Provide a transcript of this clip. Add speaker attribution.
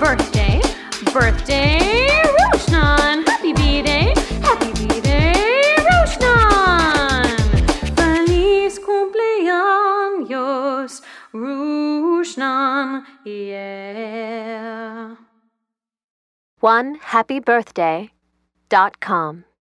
Speaker 1: birthday, birthday, Roshan. Happy B-Day, happy B-Day, Roshan. Feliz cumpleaños, Roshan, yeah. One happy birthday dot com.